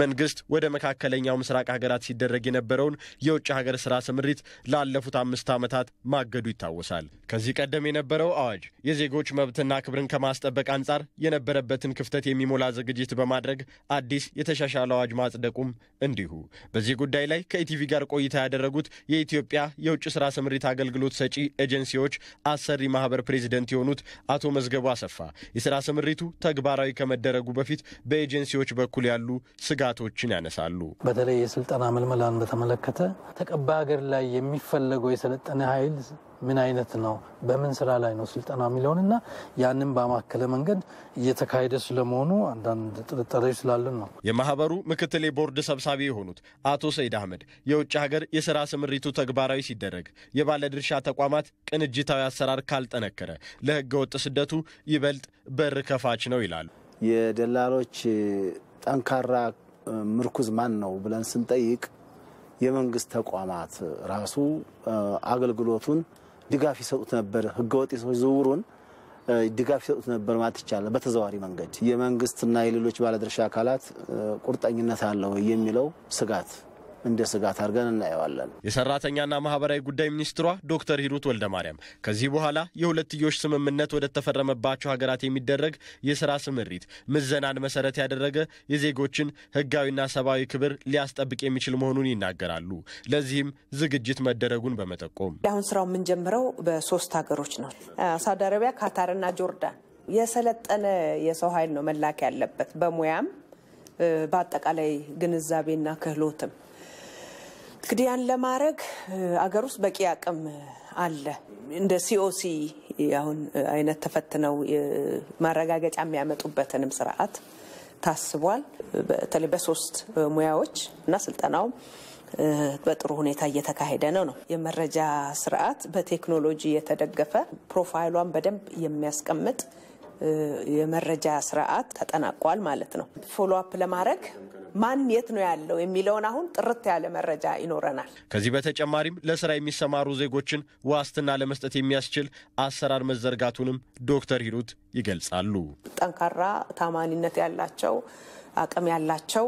መንግስት ወደ መካከለኛው ምስራቅ ሀገራት ሲደረግ የነበረውን የውጭ ሀገር ስራ ስምሪት ላለፉት አምስት ዓመታት ማገዱ ይታወሳል። ከዚህ ቀደም የነበረው አዋጅ የዜጎች መብትና ክብርን ከማስጠበቅ አንጻር የነበረበትን ክፍተት የሚሞላ ዝግጅት በማድረግ አዲስ የተሻሻለ አዋጅ ማጽደቁም እንዲሁ። በዚህ ጉዳይ ላይ ከኢቲቪ ጋር ቆይታ ያደረጉት የኢትዮጵያ የውጭ ስራ ስምሪት አገልግሎት ሰጪ ኤጀንሲዎች አሰሪ ማህበር ፕሬዚደንት የሆኑት አቶ መዝገቡ አሰፋ የስራ ስምሪቱ ተግባራዊ ከመደረጉ በፊት በኤጀንሲዎች በኩል ያሉ ስጋቶችን ያነሳሉ። በተለይ የስልጠና ምልመላን በተመለከተ ተቀባይ ሀገር ላይ የሚፈለገው የሰለጠነ ኃይል ምን አይነት ነው፣ በምን ስራ ላይ ነው ስልጠና የሚለውንና ያንን በማከለ መንገድ እየተካሄደ ስለመሆኑ አንዳንድ ጥርጣሬዎች ስላለን ነው። የማህበሩ ምክትል የቦርድ ሰብሳቢ የሆኑት አቶ ሰይድ አህመድ የውጭ ሀገር የስራ ስምሪቱ ተግባራዊ ሲደረግ የባለድርሻ ተቋማት ቅንጅታዊ አሰራር ካልጠነከረ ለህገ ወጥ ስደቱ ይበልጥ በር ከፋች ነው ይላሉ። የደላሎች ጠንካራ ምርኩዝ ማን ነው ብለን ስንጠይቅ የመንግስት ተቋማት ራሱ አገልግሎቱን ድጋፍ ይሰጡት ነበር። ህገወጥ የሰዎች ዝውውሩን ድጋፍ ይሰጡት ነበር ማለት ይቻላል። በተዘዋዋሪ መንገድ የመንግስትና የሌሎች ባለድርሻ አካላት ቁርጠኝነት አለው የሚለው ስጋት እንደ ስጋት አድርገን እናየዋለን። የሰራተኛና ማህበራዊ ጉዳይ ሚኒስትሯ ዶክተር ሂሩት ወልደ ማርያም ከዚህ በኋላ የሁለትዮሽ ስምምነት ወደ ተፈረመባቸው ሀገራት የሚደረግ የስራ ስምሪት ምዘናን መሰረት ያደረገ የዜጎችን ህጋዊና ሰብአዊ ክብር ሊያስጠብቅ የሚችል መሆኑን ይናገራሉ። ለዚህም ዝግጅት መደረጉን በመጠቆም አሁን ስራው የምንጀምረው በሶስት ሀገሮች ነው። ሳውዲ አረቢያ፣ ካታርና ጆርዳን። የሰለጠነ የሰው ኃይል ነው መላክ ያለበት በሙያም በአጠቃላይ ግንዛቤና ክህሎትም እንግዲህ ያን ለማድረግ አገር ውስጥ በቂ አቅም አለ። እንደ COC አሁን አይነት ተፈትነው ማረጋገጫ የሚያመጡበትንም ስርዓት ታስቧል። በተለይ በሶስት ሙያዎች እና ስልጠናውም በጥሩ ሁኔታ እየተካሄደ ነው ነው የመረጃ ስርዓት በቴክኖሎጂ የተደገፈ profile ኧዋን በደንብ የሚያስቀምጥ የመረጃ ስርዓት ተጠናቋል ማለት ነው። follow up ለማድረግ ማን የት ነው ያለው የሚለውን አሁን ጥርት ያለ መረጃ ይኖረናል። ከዚህ በተጨማሪም ለስራ የሚሰማሩ ዜጎችን ዋስትና ለመስጠት የሚያስችል አሰራር መዘርጋቱንም ዶክተር ሂሩት ይገልጻሉ። ጠንካራ ታማኒነት ያላቸው አቅም ያላቸው